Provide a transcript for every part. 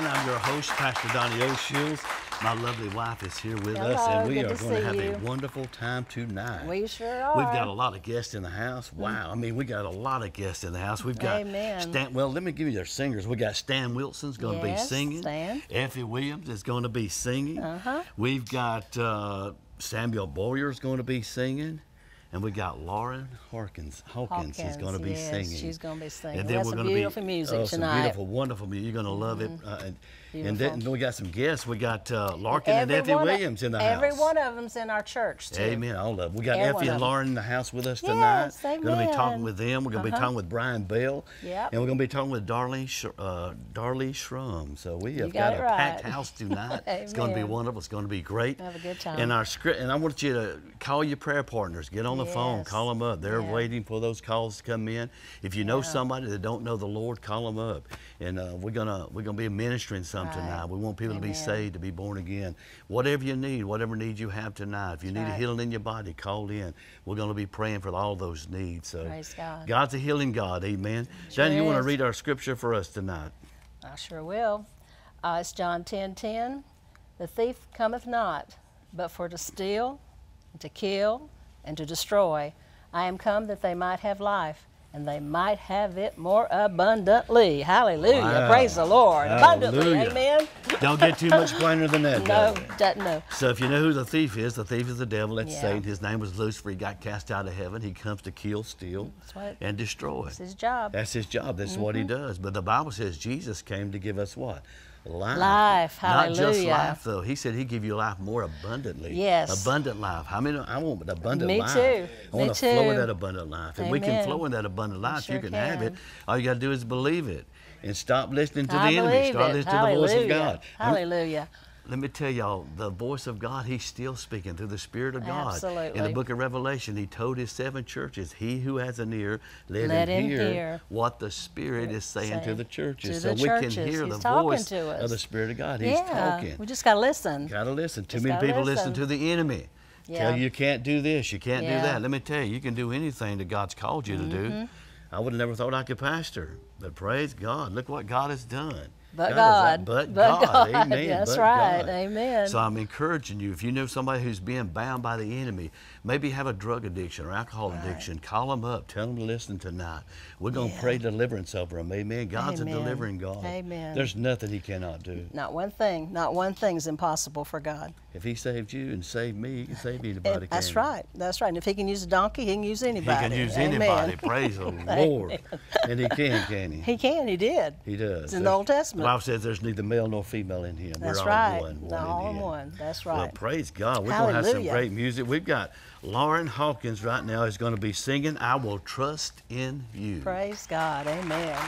Nite Line. I'm your host, Pastor Donnie O'Shields. My lovely wife is here with us, and we are going to have you. a wonderful time tonight. We sure are. We've got a lot of guests in the house. Wow. I mean, we got a lot of guests in the house. We've got Amen. Stan. Well, let me give you their singers. We got Stan Wilson's going to Yes, be singing. Stan. Effie Williams is going to be singing. Uh-huh. We've got uh, Samuel Boyer's going to be singing. And we got Lauren Harkins. Hawkins, is going to be yes, singing. she's gonna be singing. And then got we're gonna beautiful be, music oh, some tonight. Mm-hmm. beautiful, wonderful music. You're going to love it. Uh, and, and Beautiful. then we got some guests. We got uh, Larkin and Effie Williams in the Every house. Every one of them's in our church too. Amen. All of them. We got Every Effie and. Lauren in the house with us tonight. Yes, Going to be talking with them. We're going to be Uh-huh. talking with Brian Bell. Yep. And we're going to be talking with Darlene, Sh- uh, Darlene Shrum. So we have got got, a packed right. house tonight. it's going to be wonderful. It's going to be great. Have a good time. And our script. And I want you to call your prayer partners. Get on the phone. Call them up. They're Yeah. waiting for those calls to come in. If you know Yeah. somebody that don't know the Lord, call them up. And uh, we're gonna we're gonna be ministering some Right. tonight. We want people to be saved, to be born again. Whatever you need, whatever need you have tonight. If you need a healing in your body, call in. We're going to be praying for all those needs. So Praise God. God's a healing God. Amen. Sure Dana, you want to read our scripture for us tonight? I sure will. Uh, it's John 10 10. The thief cometh not, but for to steal, and to kill, and to destroy. I am come that they might have life, and they might have it more abundantly. Hallelujah. Wow. Praise the Lord. Abundantly. Amen. Don't get too much plainer than that. No, doesn't know. So if you know who the thief is, the thief is the devil. That's Yeah. Satan. His name was Lucifer. He got cast out of heaven. He comes to kill, steal, That's what- and destroy. That's his job. That's his job. That's what he Mm-hmm. does. But the Bible says Jesus came to give us what? Life. Life. Not just life, though. He said he'd give you life more abundantly. Yes. Abundant life. How many? I want abundant Me life. too. I want Me to flow in that abundant life. If we can flow in that abundant life, sure you can, have it. All you got to do is believe it and stop listening to I the enemy. believe Start it. listening to the voice of Hallelujah. God. I'm- Hallelujah. Let me tell y'all, the voice of God, He's still speaking through the Spirit of God. Absolutely. In the book of Revelation, He told His seven churches, He who has an ear, let, Let him, him hear, hear what the Spirit is saying to the churches. to so the we churches. can hear He's the talking voice to us. of the Spirit of God. He's yeah. talking. We just got to listen. Got to listen. Too many people listen listen. to the enemy. Yeah. Tell you you can't do this, you can't Yeah. do that. Let me tell you, you can do anything that God's called you to do. Mm-hmm. I would have never thought I could pastor, but praise God. Look what God has done. But is- God. but, But God. God. Amen. That's but right. God. Amen. So I'm encouraging you, if you know somebody who's being bound by the enemy, maybe have a drug addiction or alcohol addiction, call them up. Tell them to listen tonight. We're going to Yeah. pray deliverance over them. Amen. God's Amen. a delivering God. Amen. There's nothing He cannot do. Not one thing, not one thing is impossible for God. If He saved you and saved me, He can save anybody. And that's right. That's right. And if he can use a donkey, he can use anybody. He can use Amen. anybody. Praise the Lord. And he can, can he? He can. He did. He does. It's in the Old Testament. The Bible says there's neither male nor female in him. That's We're all right. one. one all in him. one. That's Well, right. praise God. We're going to have some great music. We've got Lauren Hawkins right now is going to be singing I Will Trust in You. Praise God. Amen.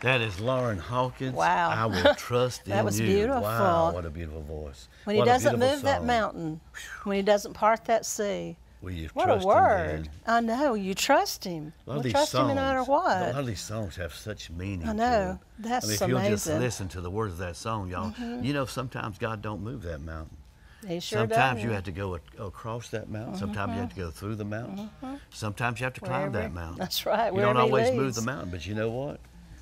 That is Lauren Hawkins. Wow. I will trust in That was you. beautiful. Wow, what a beautiful voice. When he What a doesn't move that mountain, when he doesn't part that sea. Will you What trust a him word. then? I know. You trust him. A lot We'll these trust songs, him no matter what. A lot of these songs have such meaning. I know. That's I mean, if you'll just. Mm-hmm. listen to the words of that song, y'all, you know sometimes God don't move that mountain. He sure Sometimes does. you have to go across that mountain. Sometimes you have to go through the mountain. Sometimes you have to climb Wherever- that mountain. That's right, You don't always move the mountain, but you know what?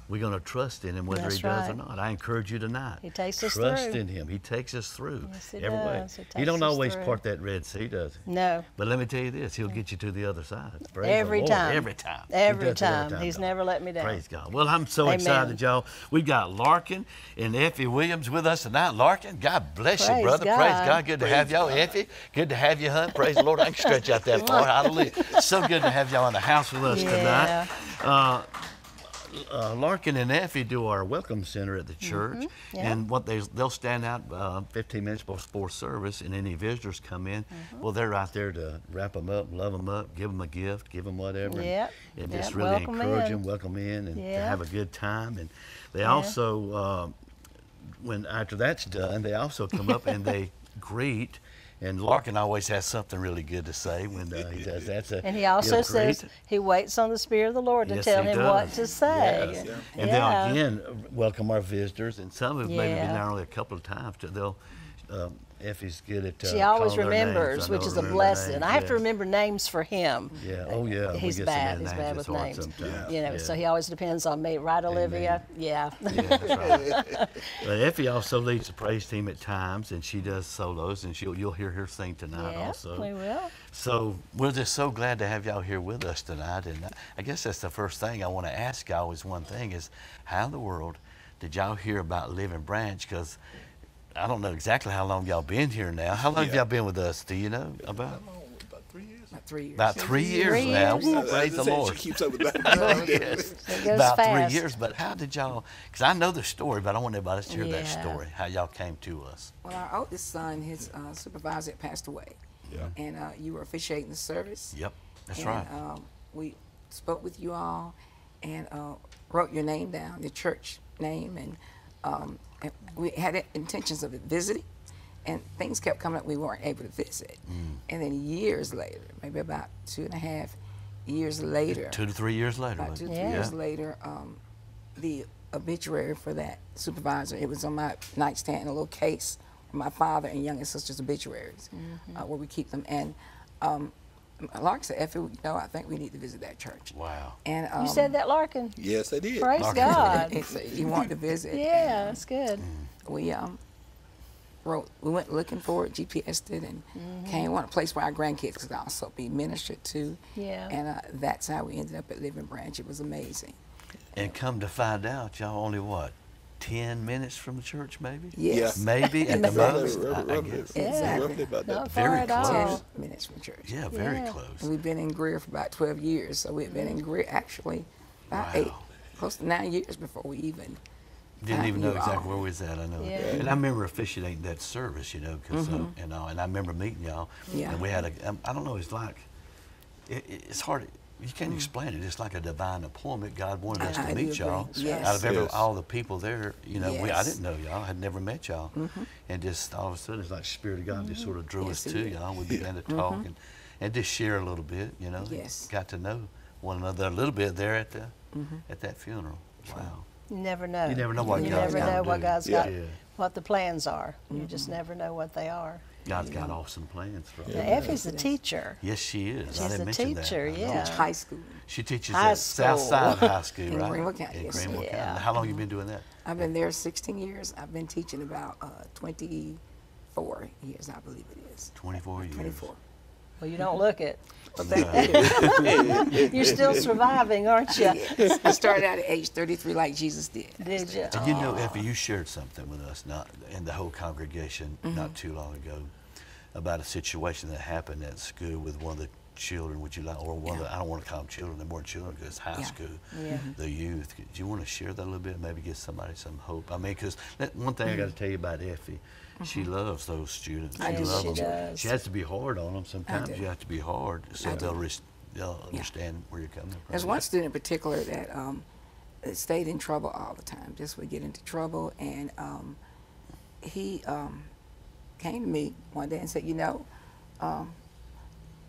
We're going to trust in him whether That's he does or not. I encourage you tonight. He takes us trust through. in him. He takes us through Yes, he every way. He He don't always through. part that Red Sea, does he? No. But let me tell you this, he'll get you to the other side. Praise Every time. Every time. Every does it time. He's y'all. never let me down. Praise God. Well, I'm so Amen. excited, y'all. We've got Larkin and Effie Williams with us tonight. Larkin, God bless you, Praise brother. Praise God. God. Good to have y'all. Effie, good to have you, hun. Praise the Lord. I can stretch out that far. Hallelujah. So good to have y'all in the house with us Yeah. tonight. Uh, uh, Larkin and Effie do our welcome center at the Mm-hmm. church, yeah. and what they they'll stand out uh, 15 minutes before service, and any visitors come in, Mm-hmm. well, they're right there to wrap them up, love them up, give them a gift, give them whatever, and- Yep, and, yep, just really welcome encourage in. them, welcome in, and to have a good time. And they Yeah. also, uh, when after that's done, they also come up and they greet. And Larkin always has something really good to say when uh, he does that. So And he he'll also says he waits on the Spirit of the Lord to Yes, tell he him what to say. Yes. Yeah. And they'll again welcome our visitors, and some have maybe been there only a couple of times. To they'll, um, Effie's good at. Uh, She always remembers, which is a blessing. I have to remember names for him. Yeah. Oh yeah. He's bad. He's bad with names. sometimes. You know, Yeah. so he always depends on me. Right, Olivia? Yeah. Yeah, right. but Effie also leads the praise team at times, and she does solos, and she'll you'll hear her sing tonight yeah, also. we will. So we're just so glad to have y'all here with us tonight, and I guess that's the first thing I want to ask y'all is one thing: is how in the world did y'all hear about Living Branch? Because I don't know exactly how long y'all been here now. How long have y'all been with us? Do you know about? About three years. About three years. About three years now. years? Woo, I- I praise the Lord. She keeps up with that. Oh, yes. About fast. three years. But how did y'all? Because I know the story, but I want everybody to hear that story. How y'all came to us. Well, our oldest son, his uh, supervisor had passed away. Yeah. And uh, you were officiating the service. Yep, that's and, right. Um, we spoke with you all and uh, wrote your name down, your church name, and, um, and we had intentions of visiting. And things kept coming up, we weren't able to visit. Mm. And then years later, maybe about two and a half years later, Two to three years later. about two, it? three years later, um, the obituary for that supervisor, it was on my nightstand in a little case with my father and youngest sister's obituaries, Mm-hmm. uh, where we keep them. And um, Lark said, Effie, you know, I think we need to visit that church. Wow. And um, You said that, Larkin. Yes, I did. Praise Larkin. God. he said, you want to visit? Yeah, And, that's good. um, we um, wrote, we went looking for it, GPSed it, and Mm-hmm. came one a place where our grandkids could also be ministered to. Yeah. And uh, that's how we ended up at Living Branch. It was amazing. And come to find out, y'all only what, ten minutes from the church, maybe? Yes. Maybe at the Exactly. most. I- I guess. Yeah. roughly about that. Not Very far at close. all. 10 minutes from church. Yeah, very Yeah. close. And we've been in Greer for about 12 years, so we've been in Greer actually about eight, close to nine years before we even. Didn't even know exactly all. where we was at. I know. Yeah. And I remember officiating that service, you know, because uh, and uh, and I remember meeting y'all. Yeah. And we had a, um, I don't know, it's like, it, it- it's hard. You can't explain it. It's like a divine appointment. God wanted us Mm. I to do meet y'all. Yes. Out of every, Yes. all the people there, you know, we, I didn't know y'all. I had never met y'all. And just all of a sudden, it's like the Spirit of God just sort of drew Mm-hmm. Yes, us to did. y'all. We began to talk and, and just share a little bit, you know. Yes. Got to know one another a little bit there at the at that funeral. Wow. You never know. You never know what you God's never gonna know what do. God's Yeah. got, Yeah. what the plans are. You just never know what they are. God's got awesome plans for us. Now, Effie's a teacher. Yes, she is. I She's didn't a mention teacher, that. Yeah. Teach high school. She teaches High at Southside. High School, In right? Greenwood County, In yes, Greenwood sir. County. Yeah. How long you been doing that? I've been there 16 years. I've been teaching about uh, 24 years, I believe it is. 24 years. 24. Well, you don't look it. But thank you. You're still surviving, aren't you? I started out at age 33 like Jesus did. Did you? And you know, Effie, you shared something with us, not and the whole congregation, not too long ago, about a situation that happened at school with one of the children. Would you like, or one of the, I don't want to call them children; they're more children because it's high Yeah. school. Yeah. The youth. Do you want to share that a little bit? Maybe give somebody some hope. I mean, because one thing I got to tell you about Effie, she loves those students. I she do. loves She them. does. She has to be hard on them. Sometimes you have to be hard so they'll they'll understand where you're coming from. There's one student in particular that um, stayed in trouble all the time. Just would get into trouble, and um, he um, came to me one day and said, "You know, um,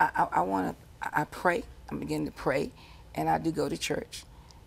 I, I, I want to. I I pray. I'm beginning to pray, and I do go to church,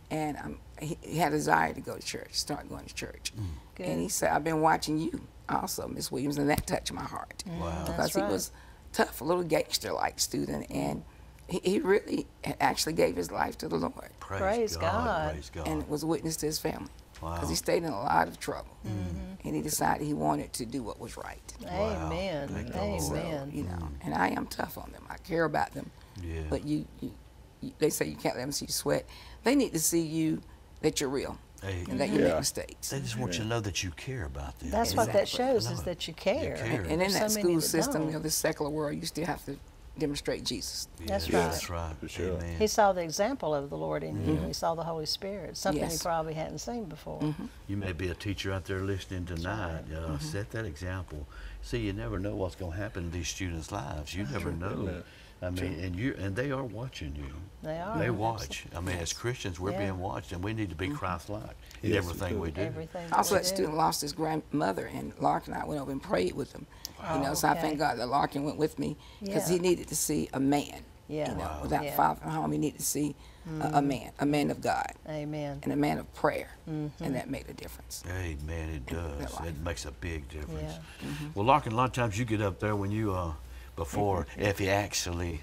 and um, he, he had a desire to go to church, start going to church, Good. and he said, "I've been watching you also, Miss Williams, and that touched my heart Wow. because That's he was tough, a little gangster-like student, and he, he really actually gave his life to the Lord." Praise God. Praise God. and was witness to his family because Wow. he stayed in a lot of trouble Mm-hmm. and he decided he wanted to do what was right Wow. Amen. Thank the Lord. so Amen. you know and i am tough on them i care about them Yeah. but you, you, you they say you can't let them see you sweat they need to see you that you're real Hey, and that you make mistakes They just want you to know that you care about them. That's what that shows is that you care. care. and in There's that so school system you don't. know this secular world you still have to demonstrate jesus That's Yeah, right. That's right. For sure. Amen. He saw the example of the Lord in you. He saw the Holy Spirit, something he probably hadn't seen before. You may be a teacher out there listening tonight. Uh, Mm-hmm. Set that example. See, you never know what's going to happen in these students' lives. You never know. Amen. I mean, and you and they are watching you. They are. They watch. I mean, as Christians, we're Yeah. being watched, and we need to be Christ-like in Yes, we everything we do. Everything. that Also, we that student lost his grandmother, and Lark and I went over and prayed with him. Wow. You know, so I thank God that Larkin went with me because Yeah. he needed to see a man. Yeah. You know, Wow. without Yeah. father at home, he needed to see a, a man, a man of God, Amen. and a man of prayer, Mm-hmm. and that made a difference. Amen. It does. It makes a big difference. Yeah. Mm-hmm. Well, Larkin, a lot of times you get up there when you, uh, before if he actually,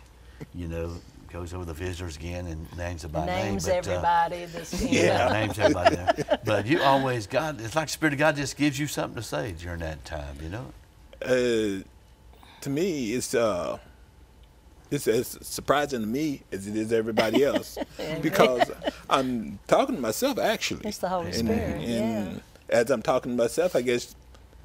you know, goes over the visitors again and names them by Names name. but, uh, everybody that's in Yeah, the- names everybody there. But you always, God, it's like the Spirit of God just gives you something to say during that time, you know? Uh, to me, it's uh, it's as surprising to me as it is everybody else because I'm talking to myself actually. It's the Holy and, Spirit, And as I'm talking to myself, I guess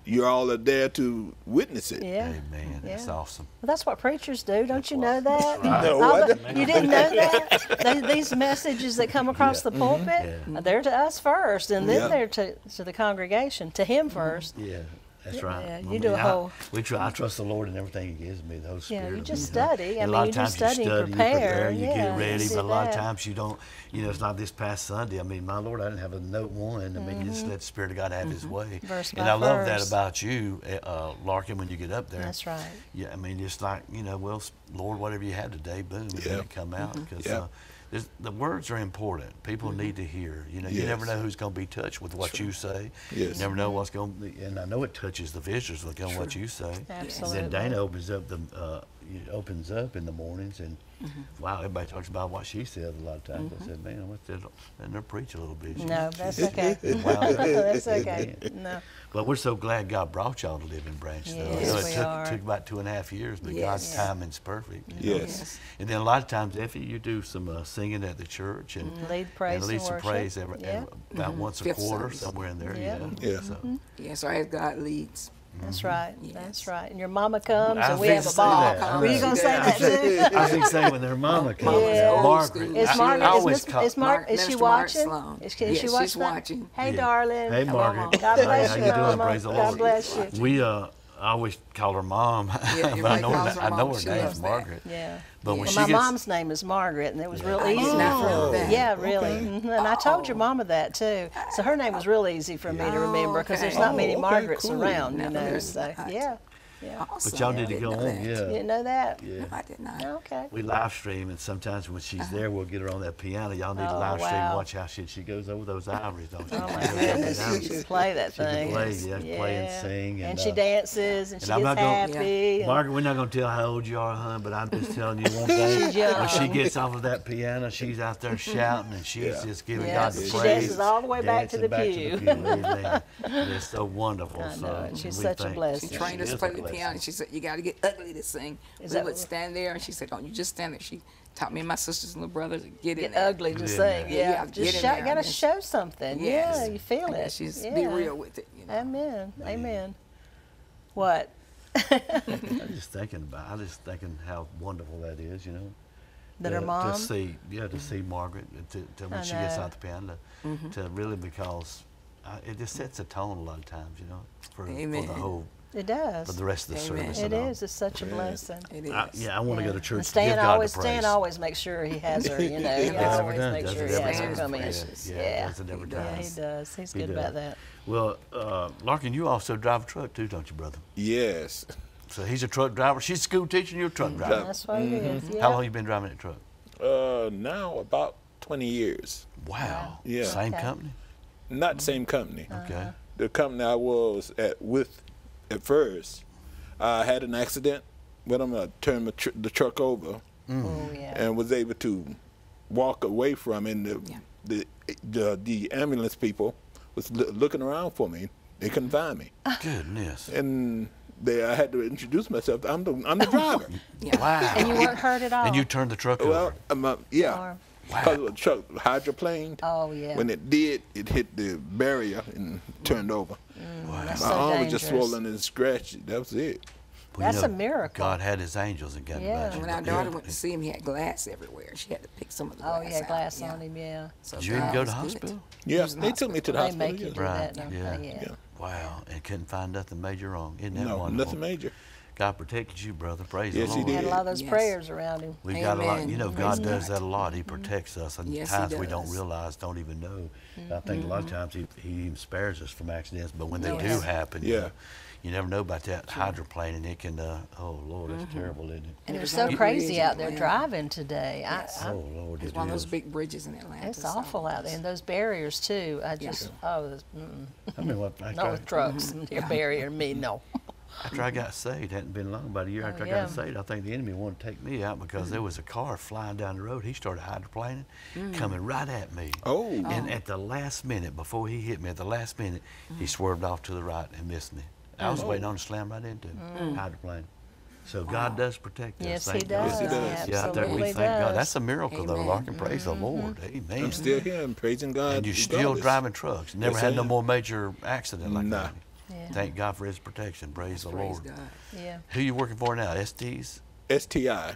you all are there to witness it. Yeah. Amen. That's awesome. Well, that's what preachers do. Don't you know that? No, the- you didn't know that? Th- These messages that come across the pulpit, Yeah. uh, they're to us first, and then Yeah. they're to, to the congregation, to him first. Yeah, that's Yeah, right. yeah, I you mean, do a I- whole- we try, I trust the Lord in everything He gives me. The Holy Yeah, Spirit. you just me, huh? study. I And a mean, lot you of do times study, you you study, prepare, you prepare, you yeah, get ready. see But a lot of times you don't. You know, it's like this past Sunday. I mean, my Lord, I didn't have a note one. I mean, you just let the Spirit of God have His way. Mm-hmm. Verse and by I love that about you, uh, uh, Larkin. When you get up there, That's right. Yeah, I mean, just like you know, well, Lord, whatever you have today, boom, and Yeah. let it come out because Yeah. uh, there's- the words are important. People need to hear. You know, you never know who's going to be touched with what you say. Yes. You never know what's going. to be And I know it touches the visitors look on what you say. Absolutely. And then Dana opens up the uh, you- opens up in the mornings and. Mm-hmm. Wow, everybody talks about what she says a lot of times. I mm-hmm. said, man, I went there and there preach a little bit. She- No, that's she- okay. Wow. That's okay. No. But we're so glad God brought y'all to Living Branch. though. Yes, I know it we took, are. took about two and a half years, but Yes. God's Yeah. timing's perfect. Yes. Yes. And then a lot of times, Effie, you do some uh, singing at the church and mm, Lead praise and lead some worship. praise every, Yeah. every- about mm-hmm. once a Fifth quarter, service. somewhere in there. Yeah. Yeah. Yeah. So, Yeah, so as God leads. That's right. Yes. That's right. And your mama comes I and we have a fixing to say ball. that. I Were you know. going to say that too? I was going to say when they're mama comes, Yeah. Old Margaret. Is Margaret, I is, always Miss, call- is, Mar- Mar- is she Minister Margaret watching? Sloan. Is, Yes, she watch she's that? watching. Hey, Yeah. darling. Hey, Margaret. God Hey, bless how you, you doing? Praise the God Lord. bless you. We uh, I always call her mom, but I know her, calls na- her I know her She name's loves that. Margaret. Yeah. But when Well, she my gets, mom's name is Margaret, and it was real easy. did not know. Yeah, really. Okay. Mhm. And I told your mama that too. So her name was real easy for me to Oh, remember because there's okay. not many Oh, okay, Margarets cool. around, you know. So yeah, yeah. Awesome. but y'all I need to didn't go know on, that. You didn't know that? Yeah. No, I did not. Okay. We live stream, and sometimes when she's there, we'll get her on that piano. Y'all need to Oh, live stream and watch how she, she goes over those ivories, don't you? Oh my She goes up and goodness, she can play that She can thing. play, yeah, play and sing, and, she uh, dances and, and she I'm gets not gonna- happy. and- Margaret, we're not going to tell how old you are, hon, but I'm just telling you one thing. She's young. When she gets off of that piano, she's out there shouting, and she's Yeah. just giving Yeah, God the she praise. dances all the way back to the back pew. To the pew. Amen. It's so wonderful. I know so. She's such a blessing. She trained us is to play the blessing. Piano. She said, "You got to get ugly to sing." Is we would stand there, and she said, "Don't you just stand there." She taught me and my sisters and little brothers to get, in Get there. ugly to Get in sing. Yeah, Yeah, you just get in show, gotta show something. Yes. Yeah, you feel I it. guess she's yeah. be real with it. You know? Amen. Amen. What? I'm just thinking about. I'm just thinking how wonderful that is. You know. That to, her mom. To see, yeah, to see Margaret, to, to when I she gets know. out the piano, to really because uh, it just sets a tone a lot of times, you know, for, for the whole It does. for the rest of the Amen. service. It and is. It's such a blessing. It is. I, yeah, I want to go to And church. to Stan give God always, the praise. Stan always makes sure he has her. You know, he Does always makes sure Does he it has her time. come in. Yeah, yeah, does it every Yeah, he does. He's He good does. about that. Well, uh, Larkin, you also drive a truck too, don't you, brother? Yes. So he's a truck driver. She's a school teacher, and you're a truck driver. That's what it is. Yeah. How long you been driving that truck? Uh, now about 20 years. Wow. Yeah. Same Okay. company. Not the same company. Okay. The company I was at with at first, I had an accident with them. I turned my tr- the truck over mm-hmm. Oh, yeah. and was able to walk away from it. And the, Yeah. the, the the ambulance people was loo- looking around for me. They couldn't find me, ah. Goodness. and they I had to introduce myself. I'm the I'm the driver. Yeah. Wow. And you weren't hurt at all. And you turned the truck well, over. I'm yeah, Or- because the truck hydroplaned. Oh, yeah. When it did, it hit the barrier and turned over. Mm, that's My so arm was just swollen and scratched. That was it. Well, you That's a miracle. God had His angels and got Yeah. about you. When our but- daughter went to see him, he had glass everywhere. She had to pick some of the Oh, glass yeah, out. glass Yeah. on him, yeah. So Did you even God go to good. hospital? Yeah, was in they took me to the They hospital. make you yeah. do Right, that, don't yeah. Yeah. Yeah. Wow. And couldn't find nothing major wrong. Isn't that No, wonderful? nothing major. God protected you, brother. Praise Yes, the He Lord. He had a lot of those Yes. prayers around him. we've got a lot. You know, Praise God does God. that a lot. He protects us, and Yes, times we don't realize, don't even know. I think a lot of times he, he even spares us from accidents, but when they do Yes. happen, you, Yeah. know, you never know about that hydroplane, and it can. Uh, oh Lord, that's terrible, isn't it? And they're There's so one crazy out there Atlanta. driving today. Yes. I, Oh Lord, It's it one of those big bridges in Atlanta. it's so awful out there, and those barriers too. I just, oh, it's- mm, I mean, what, after, not with trucks and your barrier. Me, no. after I got saved, hadn't been long, about a year Oh, after I got saved, I think the enemy wanted to take me out because there mm. was a car flying down the road. He started hydroplaning, mm. coming right at me. Oh. And at the last minute, before he hit me, at the last minute, he mm. swerved off to the right and missed me. I was waiting on to slam right into him, hydroplane. So God does protect us. Yes, He thank God. does. Yes, He does. Yeah, out there we Absolutely thank God. That's a miracle, though. Amen. Larkin, praise the mm-hmm. Lord. Amen. I'm still here and praising God. and you're still regardless. driving trucks. Never Yes, had no more major accident like Nah. that. Yeah. Thank God for His protection. Praise the Praise Lord. God. Yeah. Who you working for now? STs? STI,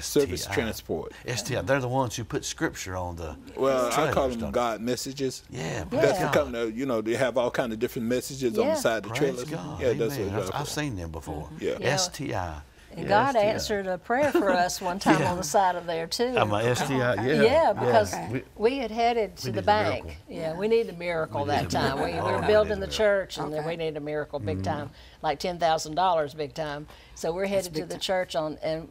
Service STI. Transport. STI. They're the ones who put scripture on the. Well, I call them don't God messages. Yeah, Yeah. That's the God. company. You know, they have all kind of different messages on the side of the Praise trailers. God. Yeah, that's what I've, I've seen them before. Mm-hmm. Yeah. Yeah. STI. And Yeah, God STI. answered a prayer for us one time Yeah. on the side of there too. I'm a STI. Yeah. Yeah, because We- we had headed to the bank. miracle. Yeah, we needed a miracle We that a time. We, miracle. we Oh, were we building needed the a miracle. church, and then Okay. we needed a miracle big Mm-hmm. time, like ten thousand dollars big time. So we're headed to the time. church on and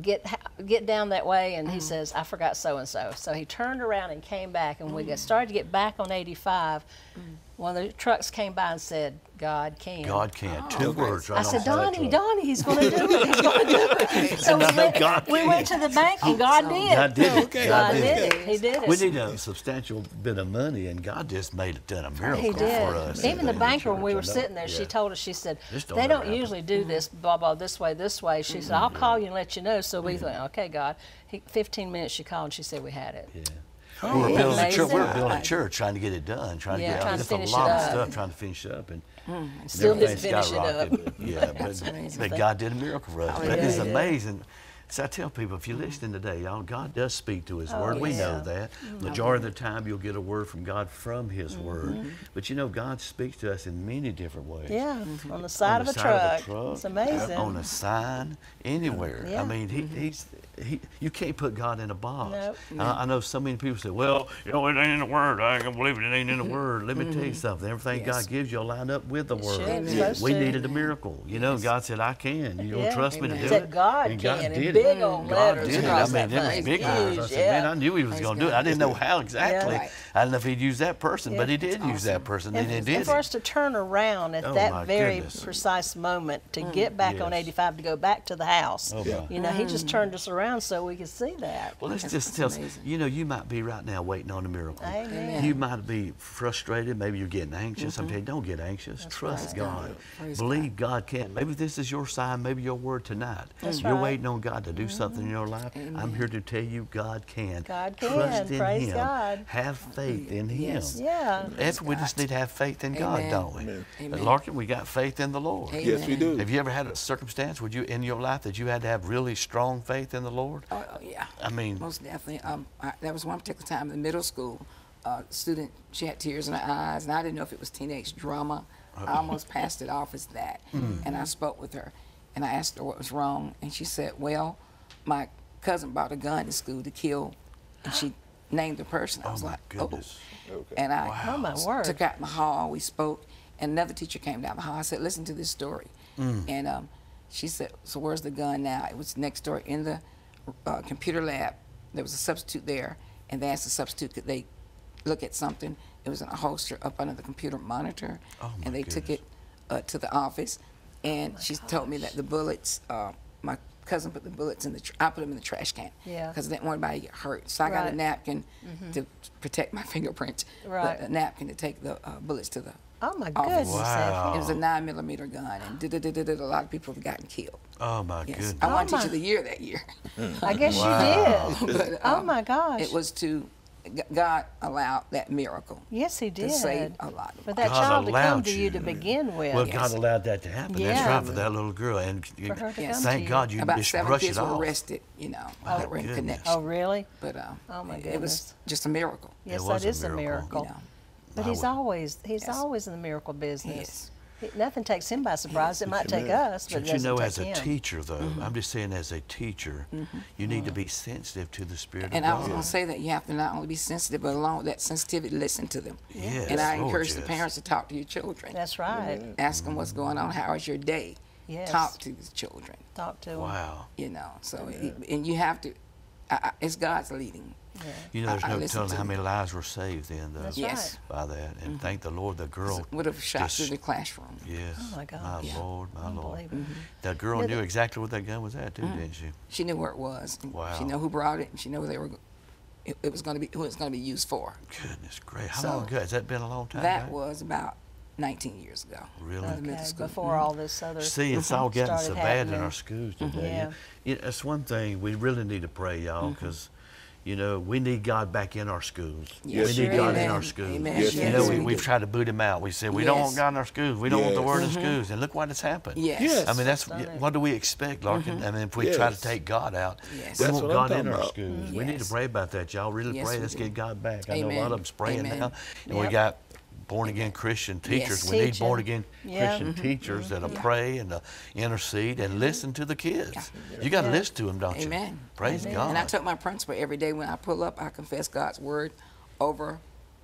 get get down that way, and he Mm-hmm. says, "I forgot so and so." So he turned around and came back, and Mm. we got started to get back on eighty five. One of the trucks came by and said, "God can." God can. Oh. Two words right I said, the side of the Donnie. Donnie, he's going to do it. He's going to do it. So we went, God we went to the bank and God did. God did it. Okay. God God did did it. He did it. We need a substantial bit of money, and God just made it done a miracle He did. for us. Even the banker, when we were Church, I know. sitting there, she told us, she said, don't they don't happen. usually do this, blah, blah, this way, this way. She said, I'll mm-hmm. call you and let you know. So we went, okay, God. He, 15 minutes she called and she said we had it. Yeah. Oh, we were oh, building a church. We were building a church, trying to get it done, trying Yeah, to get trying to just finish a lot of stuff, trying to finish it up, and mm, Still didn't everything finish it up. but Yeah, but, but God did a miracle for us. Oh, That is amazing. So I tell people, if you're mm-hmm. listening today, y'all, God does speak to His oh, Word. We know yeah. that. Mm-hmm. Majority of the time, you'll get a word from God from His mm-hmm. Word. But you know, God speaks to us in many different ways. Yeah, on the side, on of, the a side of truck. a truck, It's uh, amazing. on a sign, anywhere. Yeah. I mean, he, he's he. You can't put God in a box. Nope. I, I know so many people say, "Well, you know, it ain't in the Word. I ain't gonna believe it. It ain't in the Word." Let me tell you something. Everything Yes. God gives you will line up with the It Word. should. It's We needed a miracle. You know, God said, "I can." You don't Yeah. trust me to Amen. do Said it. God And can, in did big it. old God letters did it. I mean, that it was thing. big letters. I said, yeah. man, I knew He was going to do it. I didn't know how exactly. Right. I didn't know if He'd use that person, but He did use that person, and, And, He and for us to turn around at Oh, that very goodness. precise moment to get back on 85 to go back to the house. Oh, Yeah. You know, he just turned us around so we could see that. Well, let's just tell us, you know, you might be right now waiting on a miracle. Amen. You might be frustrated. Maybe you're getting anxious. I'm telling you, don't get anxious. Trust right. God. Praise Believe God. can. Maybe this is your sign, maybe your word tonight. That's you're right. Mm-hmm. waiting on God to do something in your life. I'm here to tell you God can. God can. Trust in Praise Him. God. Have faith in Him. Yes. Yeah. That's we just need to have faith in God, don't we? Amen. Amen. Larkin, we got faith in the Lord. Amen. Yes, we do. Have you ever had a circumstance would you in your life that you had to have really strong faith in the Lord? Oh, oh, yeah. I mean, Most definitely. Um, I, there was one particular time in middle school, uh, student, she had tears in her eyes, and I didn't know if it was teenage drama I almost passed it off as that. And I spoke with her, and I asked her what was wrong, and she said, "Well, my cousin brought a gun to school to kill," and she named the person. I Oh was my like, goodness. "Oh." And I Oh, my s- word. took out in the hall. We spoke, and another teacher came down the hall. I said, "Listen to this story," and um, she said, "So where's the gun now?" It was next door in the uh, computer lab. There was a substitute there, and they asked the substitute could they look at something. It was in a holster up under the computer monitor, Oh, my and they took it uh, to the office. And she told me that the bullets, uh, my cousin put the bullets in the, tr- I put them in the trash can. Yeah. Because I didn't want anybody to get hurt. So I got a napkin to protect my fingerprints, Right. but a napkin to take the uh, bullets to the. Oh my office. goodness. Wow. It was a nine millimeter gun, and did, did, did, did, a lot of people have gotten killed. Oh my Yes, goodness. I won Oh, Teacher my- of the Year that year. I guess Wow. you did. but, oh um, my gosh. It was to G- God allowed that miracle Yes, he did. to save a lot of For that God child to come allowed to you to begin with. Well, Yes. God allowed that to happen. That's Yeah. right for that little girl, and you- For her to Yes. thank to you. God you About just seven brush kids it were off. arrested, you know, My that were in connection. Oh, really? But uh, Oh, my it goodness. was just a miracle. Yes, was that a is a miracle. miracle. You know. But I he's would- always he's Yes. always in the miracle business. Yes. He- nothing takes him by surprise. It might take us, but But it you doesn't know, as a him. teacher, though, I'm mm-hmm. just saying, as a teacher, mm-hmm. you need to mm-hmm. be sensitive to the Spirit And of I was going to say that you have to not only be sensitive, but along with that sensitivity, listen to them. Yes, and I Lord, encourage the yes. parents to talk to your children. That's right. Ask them what's going on. How is your day? Yes. Talk to the children. Talk to them. Wow. You know. So it- and you have to. I, I, it's God's leading. You know, there's I- I no listen telling to how them. many lives were saved then, though, That's Yes. by that. And mm-hmm. thank the Lord, the girl. Would have shot just- through the classroom. Yes. Oh, my God. Yeah. Lord, my Lord. Unbelievable. Mm-hmm. That girl Yeah, knew the- exactly what that gun was at, too, mm-hmm. didn't she? She knew where it was. Wow. She knew who brought it, and she knew who they were. It, it was going to be who it's going to be used for. Goodness great. How So, long ago? Has that been a long time That back? was about 19 years ago. Really? I was in middle school. before all this other See, it's all getting so started bad in our schools today. Mm-hmm. Yeah. You know, that's one thing we really need to pray, y'all, because, you know, we need God back in our schools. Yes, we sure. need God in our schools. Yes, You yes, know, we, we we've tried to boot him out. We said, we don't want God in our schools. We don't want the Yes. word in mm-hmm. schools. And look what has happened. Yes. Yes. I mean, that's what do we expect, Larkin? Mm-hmm. I mean, if we try to take God out, Yes. we That's want God in talking our about. schools. We need to pray about that, y'all. Really Yes, pray. we Let's do. get God back. I know a lot of them's praying Amen. now, and we got born again Christian teachers. Yes. We need born again Yeah. Christian Mm-hmm. teachers that'll pray and uh, intercede and listen to the kids. You got to Yeah. listen to them, don't you? Amen. Praise Amen. God. And I took my principal every day when I pull up. I confess God's word over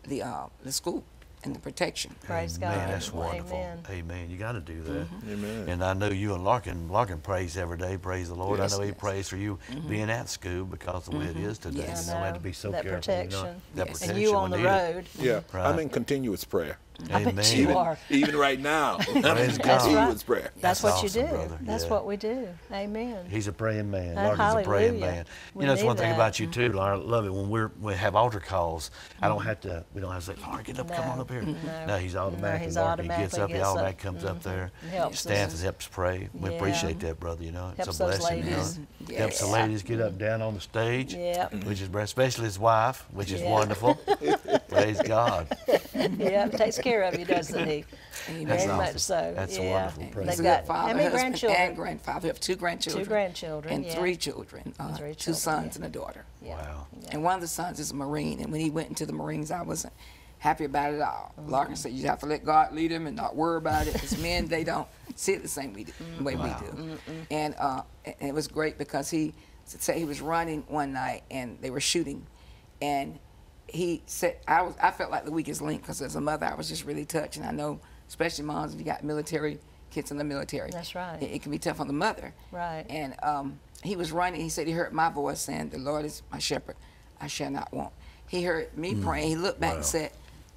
the uh, the school and the protection. Praise Amen. God. That's wonderful. Amen. Amen. You got to do that. Mm-hmm. Amen. And I know you and Larkin, Larkin prays every day. Praise the Lord. Yes, I know he prays for you mm-hmm. being at school because of the way it mm-hmm. is today. Yes. You know, we have to be so know. That careful. You know, protection. that Yes. protection. And you on the need it. road. Yeah, Right. I'm in continuous prayer. I bet Amen. you Even, are. even right now. I'm God. That's right. prayer. That's, That's what awesome, you do. brother. That's Yeah. what we do. Amen. He's a praying man. Uh, Larkin's a praying man. We You know, that's need one thing that. about you mm-hmm. too, Laura. I love it when we're we have altar calls. I don't mm-hmm. have to. We don't have to say, Laura, get up, come on up here. No. No, he's automatically. he's Larkin. he gets up. He gets up. automatically comes up there, And helps stands us. and helps pray. We Yeah. appreciate that, brother. You know, it's Helps a those blessing. You know, ladies. helps the ladies get up down on the stage. Yep. Which is especially his wife, which is wonderful. Praise God. yeah, takes care of you, doesn't he? Amen. That's Very much so. That's a yeah. wonderful He's praise. They a good got father, how many grandchildren? And grandfather. We have two grandchildren. Two grandchildren, And yeah. three children. Uh, three two sons yeah. and a daughter. Yeah. Wow. And one of the sons is a Marine. And when he went into the Marines, I wasn't happy about it at all. Mm-hmm. Larkin said, you have to let God lead him and not worry about it. Because men, they don't see it the same we do, way Wow. we do. And, uh, and it was great because he said he was running one night and they were shooting. And he said, I, was, I felt like the weakest link because as a mother, I was just really touched. And I know, especially moms, if you got military kids in the military. That's right. It, it can be tough on the mother. Right. And um, he was running. He said he heard my voice saying, "The Lord is my shepherd; I shall not want." He heard me praying. He looked back Wow. and said,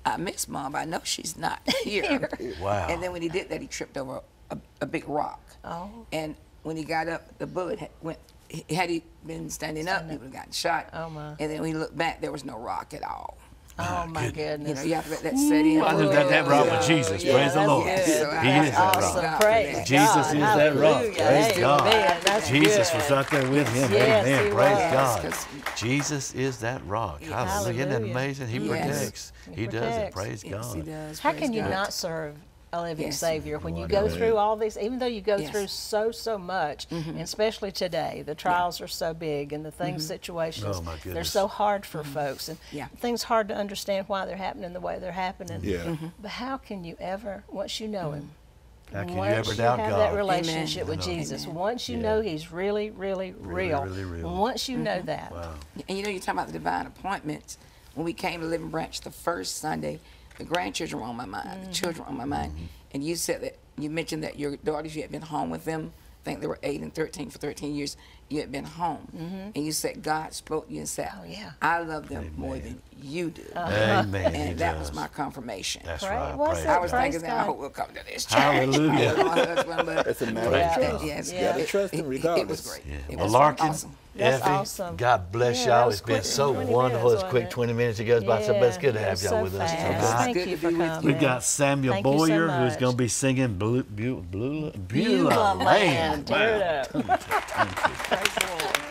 "I miss mom. but I know she's not here." Wow. And then when he did that, he tripped over a, a big rock. Oh. And when he got up, the bullet had went. He- Had he been standing up, he would have gotten shot. Oh, my. And then we he looked back, there was no rock at all. Oh my goodness. goodness. You know, you have to let that set in. I for a knew that, that little rock bit. was Jesus. Yeah, Praise the Lord. good. So He I- is I that rock. God Awesome. for Praise. Jesus God. is that rock. Hallelujah. Praise God. That's Jesus good. was out there with him. Yes, Amen. he Praise was. God. Jesus is that rock. Hallelujah. Isn't that amazing? He Yes. protects. He, does it. Praise Yes, he God. does. How Praise can you God. not serve a living Yes. Savior. When you go a- through all these, even though you go Yes. through so so much, mm-hmm. and especially today, the trials are so big and the things mm-hmm. situations Oh, my they're so hard for mm-hmm. folks and Yeah. things hard to understand why they're happening the way they're happening. Yeah. But how can you ever, once you know Him, How can you ever doubt have God? that relationship Amen. with I know. Jesus, Amen. once you Yeah. know He's really, really, Really, real, really real. once you know that, Wow. And you know, you're talking about the divine appointments. When we came to Living Branch the first Sunday, the grandchildren were on my mind, the children were on my mind. Mm-hmm. And you said that, you mentioned that your daughters, you had been home with them. I think they were 8 and 13 for 13 years. You had been home. Mm-hmm. And you said God spoke to you and said, Oh, yeah. I love them more than you do. Uh-huh. Amen. he and that does. was my confirmation. That's Right. right. What's Praise? I was Praise thinking that I hope we'll come to this church. Hallelujah. I was oh, my husband, but a matter of trust. yes, Yeah. gotta trust him it, it was great. Yeah. It Well, was Larkin, awesome. That's Effie, awesome. God bless Yeah, y'all. that was It's been so wonderful. minutes, It's quick 20 minutes. It goes by so, but it's good to have it y'all was with so us fast. tonight. Thank Good you to for be with coming. We've got Samuel Thank you so Boyer who's going to be singing Blue, Blue, Blue, Beulah Beulah Land. Land. Tear it Wow. up. Thank you.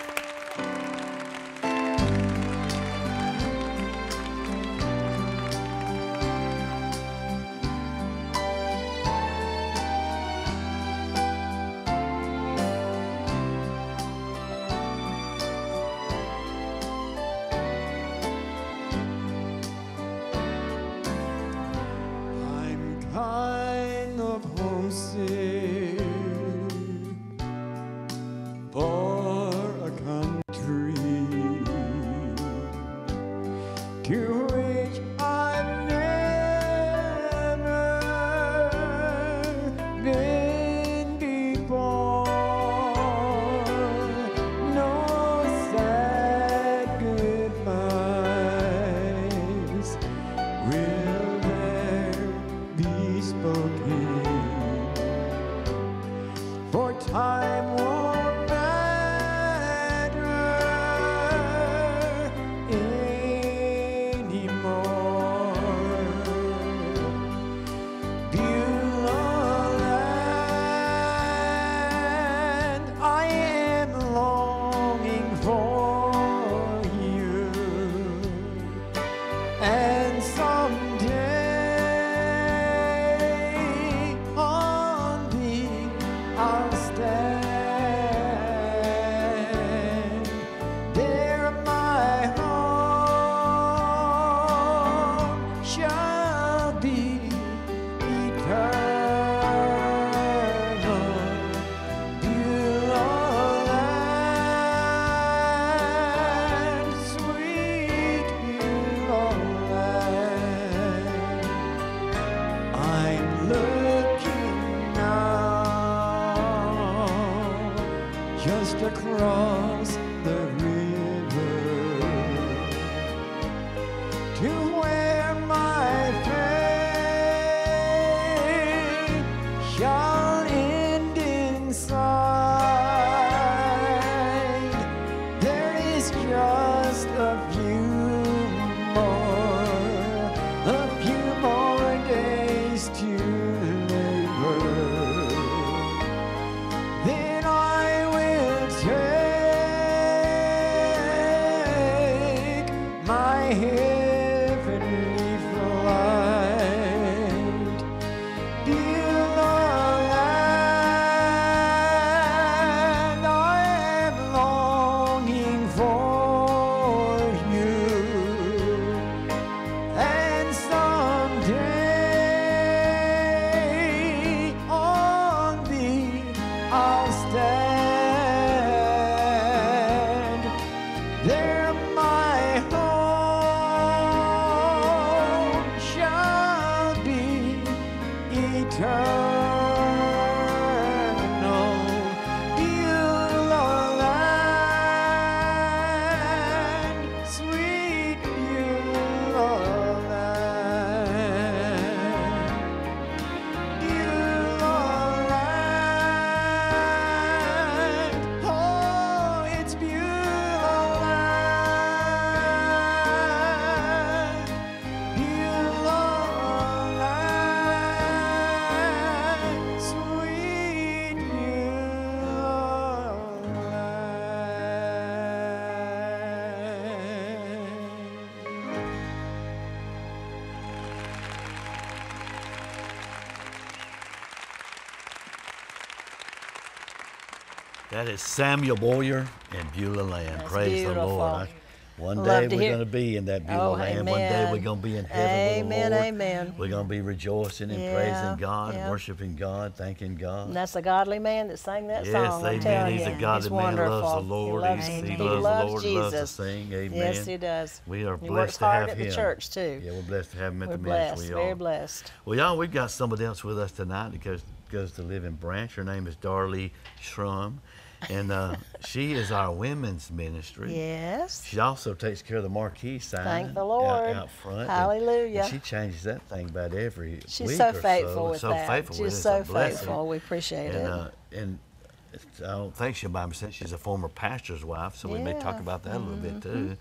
That is Samuel Boyer and Beulah Land. That's Praise the. Lord. One Love day we're going to be in that Beulah Oh, Land. One day we're going to be in heaven with the Lord. amen. We're going to be rejoicing and Yeah, praising God, yeah. worshiping God, thanking God. And that's a godly man that sang that Yes, song. I'm amen. He's you. a godly He's man, wonderful. loves the Lord. He loves, he he loves the Lord, Jesus. loves to sing. Amen. Yes, he does. We are He blessed works to hard have at the church too. Yeah, we're blessed to have him at We're the blessed, ministry. very y'all. blessed. Well, y'all, we've got somebody else with us tonight that goes, to Living Branch. Her name is Darlie Schrum, and uh, she is our women's ministry. Yes. She also takes care of the marquee sign. Thank the out- Lord. Out, front. Hallelujah. And she changes that thing about every She's week so or faithful so. with so that. faithful She's with so faithful. We appreciate And, it. uh, and it's- I don't think she'll buy me since she's a former pastor's wife, so we may talk Yeah. Mm-hmm. about that a little bit too.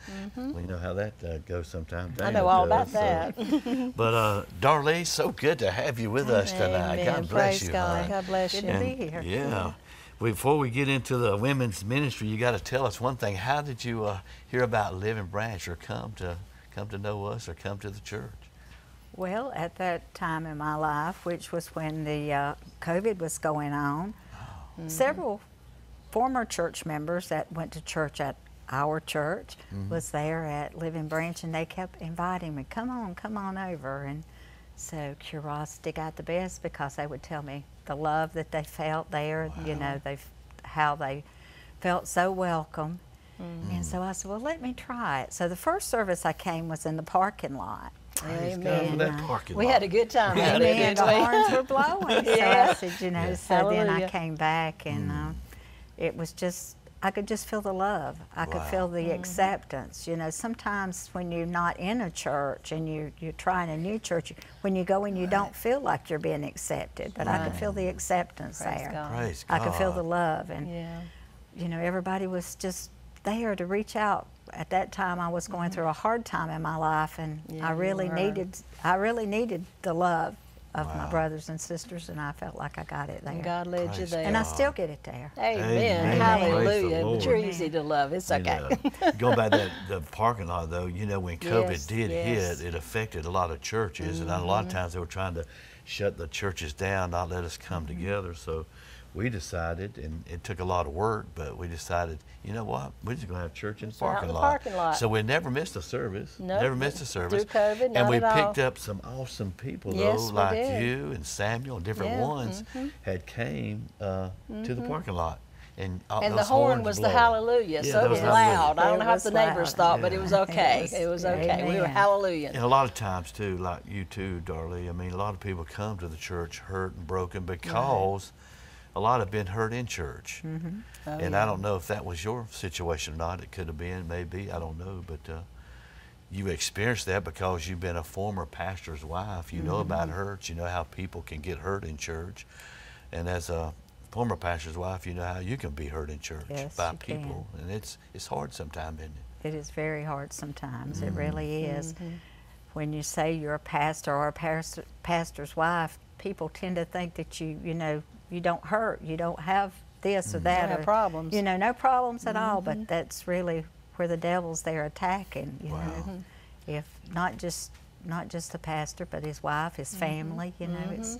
We know how that uh, goes sometimes. I know all does, about so. that. But uh, Darlene, so good to have you with us tonight. Amen. God bless Praise you. God. God bless Good you. to be here. Yeah. Before we get into the women's ministry, you got to tell us one thing. How did you uh, hear about Living Branch, or come to come to know us, or come to the church? Well, at that time in my life, which was when the uh, COVID was going on, several former church members that went to church at our church was there at Living Branch, and they kept inviting me, "Come on, come on over." And so curiosity got the best because they would tell me the love that they felt there. You know, they how they felt so welcome. And so I said, well, let me try it. So the first service I came was in the parking lot. Praise Amen. that uh, parking We lot. had a good time. Yeah, we? Amen. did. The horns were blowing. So I said, you know, Yeah. so then I came back and uh, it was just, I could just feel the love. I could feel the Mm-hmm. acceptance. You know, sometimes when you're not in a church and you, you're trying a new church, when you go in, you don't feel like you're being accepted. But I could feel the acceptance Praise there. God. Praise I could feel the love. And, Yeah. you know, everybody was just there to reach out. At that time, I was going through a hard time in my life, and. Yeah, I really needed, I really needed the love of my brothers and sisters, and I felt like I got it there. And God led you there. and I still get it there. Amen. Amen. Hallelujah. But you're easy to love. It's You okay. know, going back to that the parking lot though, you know when COVID Yes, did yes. hit, it affected a lot of churches, and a lot of mm-hmm. times they were trying to shut the churches down, not let us come mm-hmm. together. So we decided, and it took a lot of work, but we decided, you know what, we're just gonna have church in the Just in parking the lot. parking lot. So we never missed a service. Nope, never missed a service. through COVID, and not we at all. picked up some awesome people Yes, though, we like did. you and Samuel, different Yeah, mm-hmm. ones had came uh, to the parking lot. And, all And the horn horns was the hallelujah, Yeah, so it those was hallelujah. loud. I don't It know what was the neighbors loud. thought, but it was okay. was- It was okay. We were amen. hallelujah. And a lot of times too, like you too, Darlie. I mean, a lot of people come to the church hurt and broken because a lot have been hurt in church. Mm-hmm. Oh, and I don't know if that was your situation or not. It could have been, maybe. I don't know, but uh, you experienced that because you've been a former pastor's wife. You know Mm-hmm. about hurts. You know how people can get hurt in church. And as a former pastor's wife, you know how you can be hurt in church Yes, by you can. people, and it's it's hard sometimes, isn't it? It is very hard sometimes. Mm-hmm. It really is. When you say you're a pastor or a pastor, pastor's wife, people tend to think that you, you know, you don't hurt, you don't have this or mm-hmm. that. have or, problems. You know, no problems at all. But mm-hmm. that's really where the devil's there attacking. You Wow. know, mm-hmm. if not just not just the pastor, but his wife, his family. You know, it's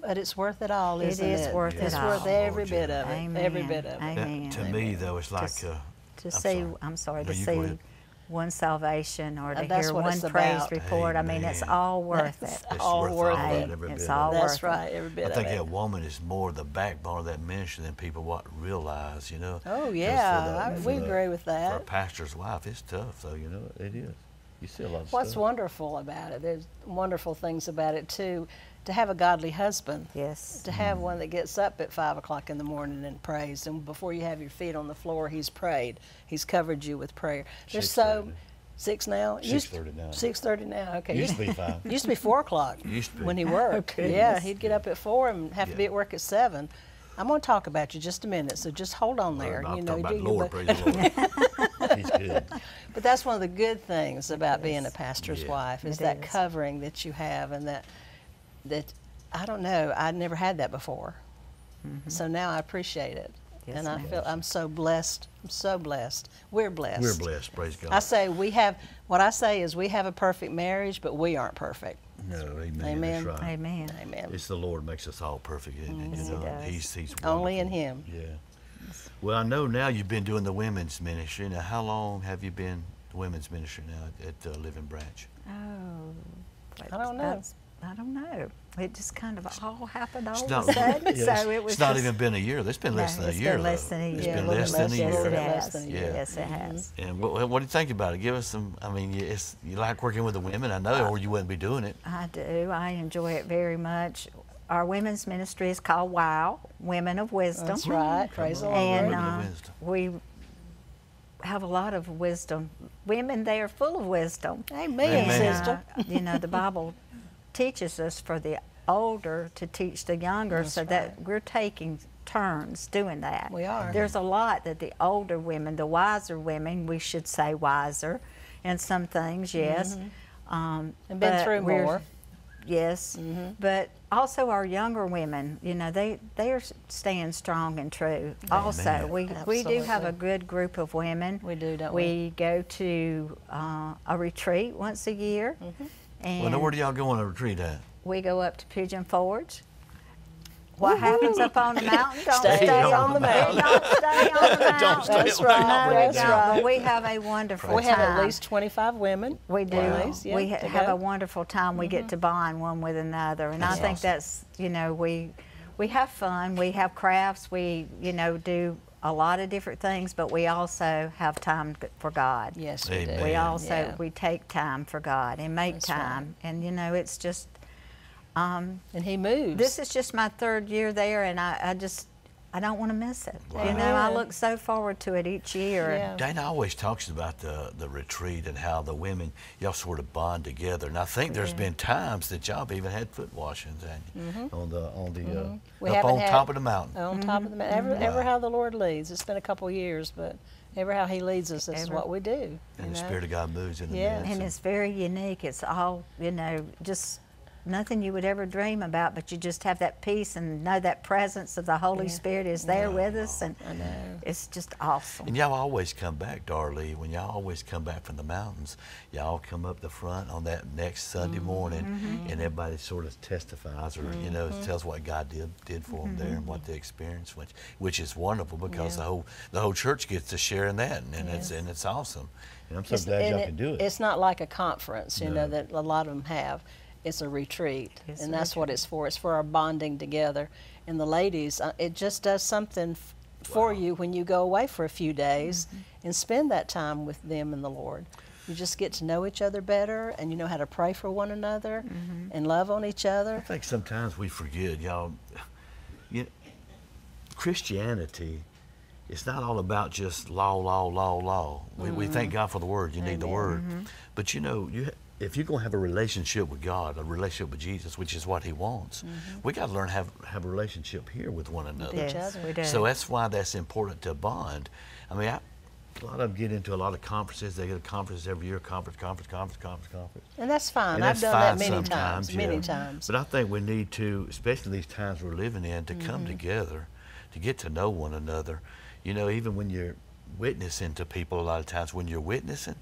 But it's worth it all, It isn't it? is worth it's it worth all. every Lord, bit of it. Amen. Every bit of it. That- Amen. to me, though, it's like Just- uh, to I'm see sorry. I'm sorry No, to you see ahead. One salvation or to hear one praise about. report. I mean, it's all worth That's it. It's all worth worth it. of it, every It's bit all of it. That's worth it. right. Every bit I of think it. that woman is more the backbone of that ministry than people what realize, you know. Oh for yeah, the- I, for we the- agree with For a pastor's wife, it's tough, though. You know, it is. You see a lot of What's stuff. wonderful about it? There's wonderful things about it too. To have a godly husband. Yes. To have one that gets up at five o'clock in the morning and prays, and before you have your feet on the floor, he's prayed. He's covered you with prayer. There's so 6:30. six now. 6:30 now. Six thirty now. Okay. Used to be five. Used to be four o'clock. Used to be. when he worked. Oh, okay. yeah, he'd get up at four and have to be at work at seven. I'm going to talk about you just a minute, so just hold on there. I'm you know, talking do about your Lord, bu- praise the Lord. He's good. But that's one of the good things about being a pastor's Yeah. wife is It that is. covering that you have and that that I don't know, I'd never had that before. So now I appreciate it. Yes, and I ma'am. feel I'm so blessed. I'm so blessed. We're blessed. We're blessed, praise God. I say we have what I say is we have a perfect marriage, but we aren't perfect. no, amen. Amen. That's right. Amen. Amen. It's the Lord makes us all perfect, isn't it? Yes, you He does. He's, he's Only in. Him. Yeah. things. Well, I know now you've been doing the women's ministry. Now, how long have you been women's ministry now at uh, Living Branch? Oh, I don't know. That's- I don't know. It just kind of all happened all It's of a sudden. yeah, so it was it's not just- even been a year. It's been less No, than a it's year. Been less though. than a It's year. been a little less than a year. Yes, it little bit has. less than a Yeah. year. Yes, it has. And what, what do you think about it? Give us some. I mean, you- it's, you like working with the women, I know, or you wouldn't be doing it. I do. I enjoy it very much. Our women's ministry is called WOW, Women of Wisdom. That's right. Praise the Lord. And Women of uh, Wisdom. we have a lot of wisdom. Women, they are full of wisdom. Amen, Amen. sister. uh, you know, the Bible teaches us for the older to teach the younger, That's so that we're taking turns doing that. We are. There's a lot that the older women, the wiser women, we should say wiser, in some things, yes. Um, Mm-hmm. And been through more. Yes, but also our younger women, you know, they they are staying strong and true. Also, Amen. we we do have a good group of women. We do, don't we? We go to uh, a retreat once a year, Mm-hmm. And Well, now, where do y'all go on a retreat at? we go up to Pigeon Forge. What happens up on the mountain? Don't Stay stay, on on the the mountain. Don't stay on the mountain. Don't stay That's right, that's right. we have a wonderful We time. have at least 25 women. We do. At least, yeah, we ha- have go. a wonderful time. We get mm-hmm. to bond one with another, and That's I think awesome. that's you know we we have fun. We have crafts. We you know do a lot of different things, but we also have time for God. Yes, we Amen. do. We also Yeah. we take time for God and make That's right. time, and you know it's just. Um, And he moves. this is just my third year there, and I, I just I don't want to miss it. You know, I look so forward to it each year. Yeah. Dana always talks about the, the retreat and how the women, y'all sort of bond together. And I think there's been times that y'all have even had foot washings and on the on the uh, Mm-hmm. We up on top of the mountain. on top of the mountain. Ever, Mm-hmm. ever Wow. how the Lord leads. It's been a couple years, but ever how He leads us, this is Ever. what we do. and the know? Spirit of God moves in the Yeah. midst. And it's very unique. It's all, you know, just nothing you would ever dream about, but you just have that peace and know that presence of the Holy Yeah. Spirit is there with us, and I know. it's just awesome. And y'all always come back, Darlene. When y'all always come back from the mountains, y'all come up the front on that next Sunday Mm-hmm. morning, and everybody sort of testifies or you know tells what God did did for them there and what they experienced, which which is wonderful because Mm-hmm. Yeah. the whole the whole church gets to share in that, and, it's Yes. and it's awesome. And I'm so It's- glad y'all it- can do it. It's not like a conference, you know, that a lot of them have. It's a retreat, It's and a that's what it's for. It's for our bonding together. And the ladies, uh, it just does something f- for you when you go away for a few days Mm-hmm. and spend that time with them and the Lord. You just get to know each other better, and you know how to pray for one another Mm-hmm. and love on each other. I think sometimes we forget, y'all. You, Christianity, it's not all about just law, law, law, law. We, we thank God for the Word. You need the Amen. Word, but you know, you ha- if you're going to have a relationship with God, a relationship with Jesus, which is what He wants, we got to learn to have have a relationship here with one another. yes, we do. So that's why that's important to bond. I mean, I, a lot of them get into a lot of conferences. They get a conference every year, conference, conference, conference, conference, conference. And that's fine. And I've that's done that fine many sometimes, times, many yeah. times. But I think we need to, especially these times we're living in, to Mm-hmm. come together, to get to know one another. You know, even when you're witnessing to people, a lot of times when you're witnessing,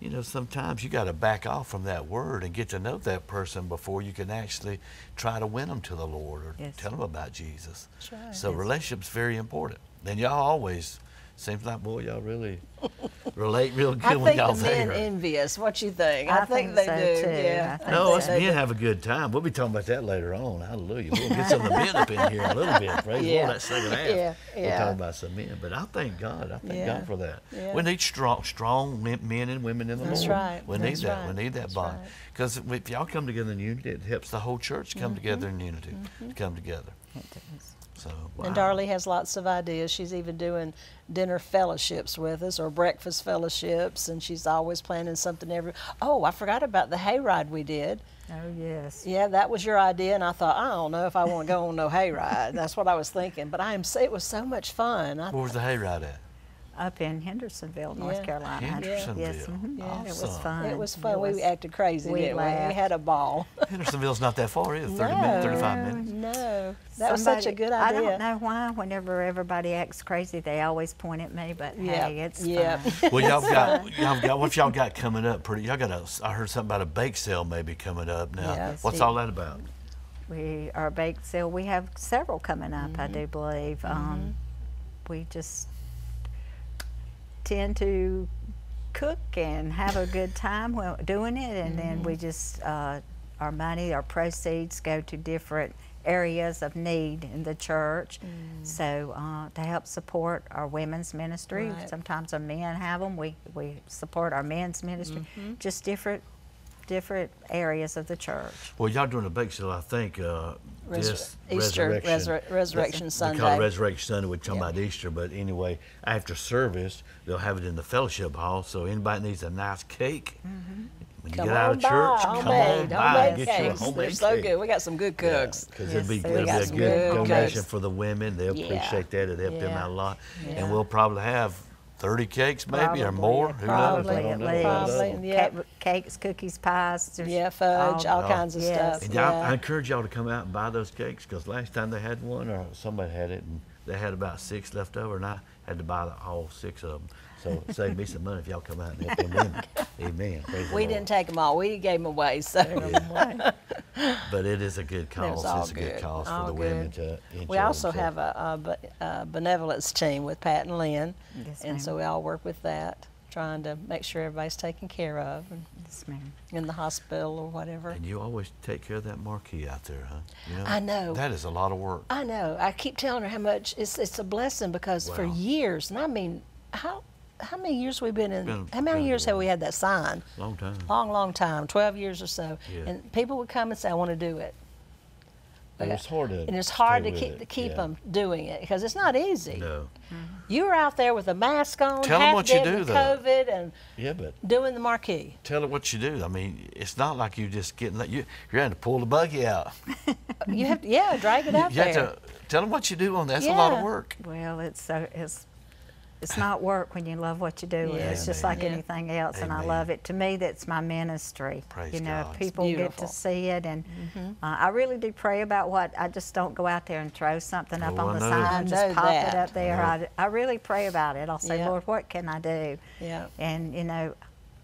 you know, sometimes you got to back off from that word and get to know that person before you can actually try to win them to the Lord or Yes. tell them about Jesus. Right. So relationships very important. And y'all always seems like boy, y'all really relate real good I when think y'all the men there. envy us. What you think? I I, think, think they so, do. too. Yeah. I think No, so. us men have a good time. We'll be talking about that later on. Hallelujah. We'll get some of the men up in here in a little bit. Praise Yeah. Lord, that second half. Yeah, We'll yeah. talk about some men. But I thank God. I thank Yeah. God for that. Yeah. We need strong, strong men men and women in the That's Lord. right. We need That's that. right. We need that That's bond. right. Because if y'all come together in unity, it helps the whole church come mm-hmm. together in unity, to mm-hmm. come together. It does. So, wow. And Darlie has lots of ideas. She's even doing dinner fellowships with us or breakfast fellowships, and she's always planning something every. Oh, I forgot about the hayride we did. Oh yes. Yeah, that was your idea, and I thought I don't know if I want to go on no hayride. That's what I was thinking. But I am. It was so much fun. I, Where was the hayride at? Up in Hendersonville, North Yeah. Carolina. Hendersonville. Yes, mhm. Yeah. it was fun. it was fun. It we acted crazy, we didn't we? We had a ball. Hendersonville's not that far, is it? 30 minutes, 35 minutes. No, that was such a Somebody- good I don't know why. Whenever everybody acts crazy, they always point at me. But Yeah, hey, it's yeah. fun. Well, y'all got, y'all got, what y'all got coming up? Pretty, y'all got a, I heard something about a bake sale maybe coming up now. Yeah. What's See. all that about? We our bake sale. We have several coming up. I Mm-hmm. do believe. Um, we just tend to cook and have a good time while doing it, and then we just uh, our money, our proceeds go to different areas of need in the church. So uh, to help support our women's ministry, Right. sometimes our men have them. We we support our men's ministry, just different different areas of the church. Well, y'all doing a bake sale, I think. Uh, Resur- this Easter, resurrection, Resur- Resurrection We Sunday. call it Resurrection Sunday. We're talking Yeah. about Easter, but anyway, after service, they'll have it in the fellowship hall. So anybody needs a nice cake, when you Come get out on of by, church, come homemade, on by homemade and get you a cakes. homemade They're so good. We got some good cooks. Because Yes, it'll be, it'll We be got a some good good donation cakes. for the women. They'll Yeah. appreciate that. It'll help them out a lot. Yeah. And we'll probably have 30 cakes maybe or Probably, more. Who knows? Probably, I at least. Probably, yeah. Cakes, cookies, pies. Yeah, fudge, all, all- oh, kinds of yes. stuff. And y'all, I encourage y'all to come out and buy those cakes because last time they had one or somebody had it and they had about six left over and I had to buy the, all six of them. So save me some money if y'all come out and help them women. Amen. Praise We didn't take them all. We gave them away. So But it is a good cause. all It's a good good, cause for all the women to enjoy we also themselves. have a, a, a benevolence team with Pat and Lynn, Yes, and so we all work with that, trying to make sure everybody's taken care of and Yes, ma'am. in the hospital or whatever. And you always take care of that marquee out there, huh? You know, I know. That is a lot of work. I know. I keep telling her how much it's it's a blessing because for years, and I mean, how how many years we've been in? Been- how many been years have we had that sign? Long time. Long, long time, twelve years or so. Yeah. And people would come and say, "I want to do it," And it's hard to and it's hard to keep it, to keep yeah. them doing it because it's not easy. No. Mm-hmm. You're out there with a mask on, Tell 'em half what you dead do, with though. COVID, and Yeah, but doing the marquee. tell them what you do. I mean, it's not like you're just getting you. You're having to pull the buggy out. You have to, yeah, drag it out you there. have to tell them what you do on that. That's a lot of work. Well, it's so it's it's not work when you love what you do. Yeah. It's just Amen. like Yeah. anything else, and I love it. To me, that's my ministry. Praise you know, God. People get to see it, and uh, I really do pray about what. I just don't go out there and throw something up Oh, on I the know. sign, I and just pop it up there. I I. I really pray about it. I'll say, Yeah. Lord, what can I do? Yeah. And you know,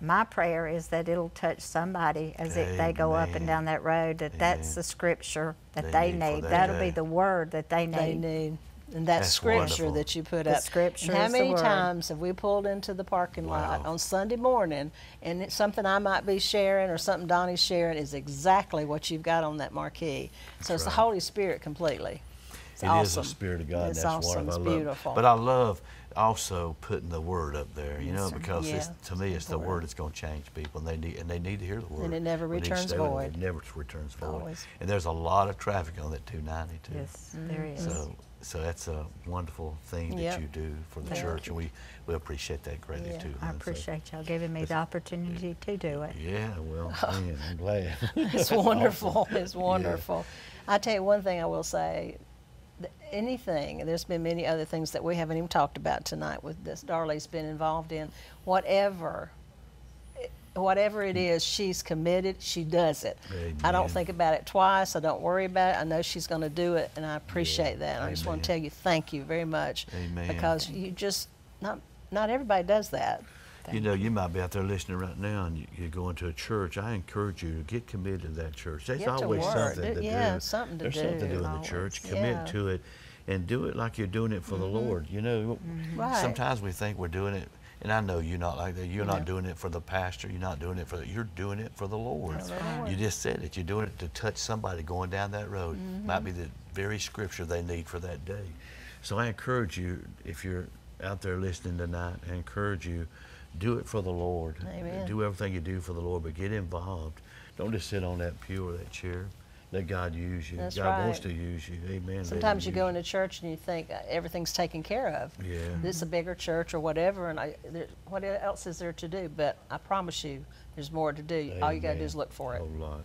my prayer is that it'll touch somebody as it, they go up and down that road. That that's the scripture that They they, need need. that That'll day. be the word that they need. they need. And that That's scripture wonderful. that you put The up. scripture and how is the many word. times have we pulled into the parking lot on Sunday morning and it's something I might be sharing or something Donnie's sharing is exactly what you've got on that marquee. So it's the. Holy Spirit completely. It's It is awesome. the Spirit of God. It's and that's awesome. wonderful. It's I love, beautiful. But I love also putting the word up there. You know, sir. because it's, Yeah, to me, it's it's the word that's going to change people, and they need and they need to hear the word. it never We need to returns it. void. It never returns void. Always. And there's a lot of traffic on that 290 too. Yes, there mm-hmm. is. So, so that's a wonderful thing that Yep. you do for the Thank church, and we, we appreciate that greatly Yeah. too. I hon. So, appreciate y'all giving me the opportunity to do it. yeah, well, man, I'm glad. It's wonderful. It's wonderful. I tell you one thing I will say. Anything, there's been many other things that we haven't even talked about tonight with this Darley's been involved in. Whatever, whatever it is, she's committed. She does it. I don't think about it twice. I don't worry about it. I know she's going to do it, and I appreciate that. I just want to tell you thank you very much Amen. because you just not not everybody does that. You know, you might be out there listening right now, and you, you're going to a church. I encourage you to get committed to that church. There's Get to always work. something Do- to yeah, do. something to There's something to do, do in the always. church. Yeah. Commit to it, and do it like you're doing it for the mm-hmm. Lord. You know, mm-hmm. Right. sometimes we think we're doing it, and I know you're not like that. You're not doing it for the pastor. You're not doing it for. The, you're doing it for the Lord. You just said it. You're doing it to touch somebody going down that road. Might be the very scripture they need for that day. So I encourage you, if you're out there listening tonight, I encourage you, do it for the Lord. Amen. Do everything you do for the Lord, but get involved. Don't just sit on that pew or that chair. Let God use you. That's God wants to use you. Amen. Sometimes you go into church and you think uh, everything's taken care of. Yeah. This is a bigger church or whatever, and I, there, what else is there to do? But I promise you, there's more to do. All you got to do is look for it. A whole lot.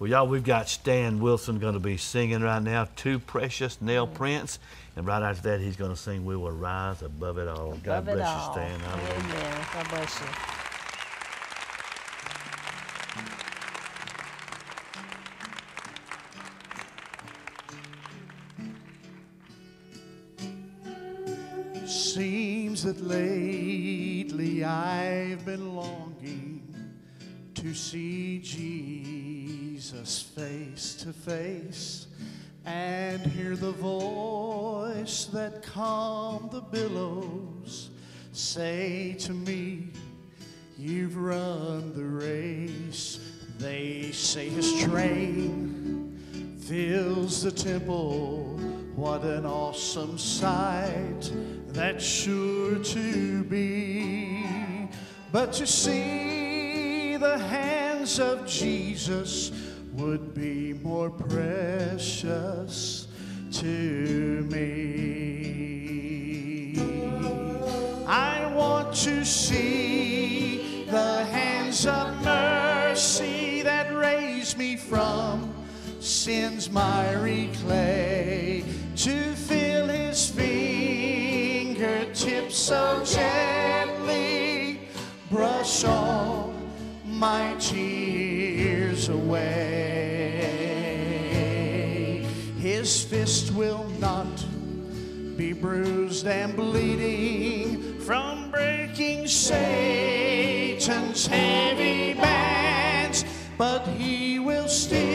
Well, y'all, we've got Stan Wilson going to be singing right now, Two Precious Nail Mm. Prints. And right after that, he's going to sing We Will Rise Above It All. God Above it bless all. you, Stan. Hallelujah. Amen. God bless you. Seems that lately I've been longing to see Jesus face to face and hear the voice that calmed the billows say to me, You've run the race. They say his train fills the temple. What an awesome sight that's sure to be. But to see the hands of Jesus would be more precious to me. I want to see the hands of mercy that raise me from sin's miry clay to feel his fingertips so gently brush all my tears away. His fist will not be bruised and bleeding from breaking Satan's heavy bands, but he will still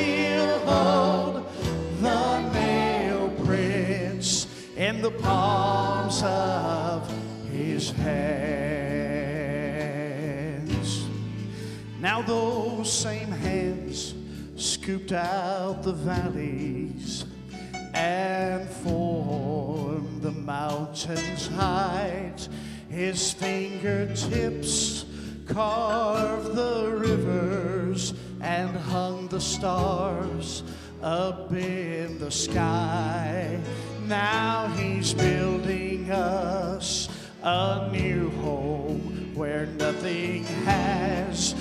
the palms of his hands. Now those same hands scooped out the valleys and formed the mountains' height. His fingertips carved the rivers and hung the stars up in the sky. Now he's building us a new home where nothing has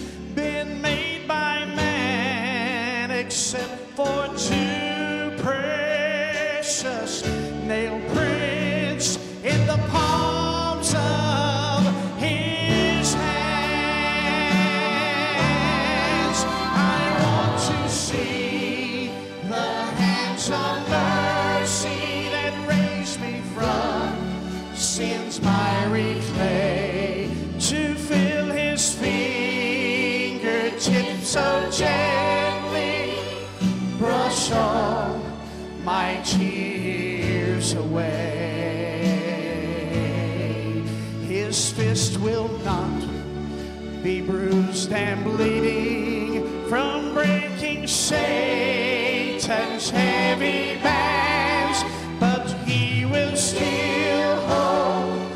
and bleeding from breaking Satan's heavy bands, but he will still hold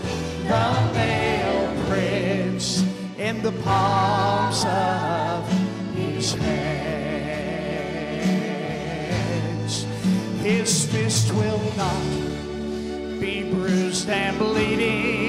the nail prints in the palms of his hands. His fist will not be bruised and bleeding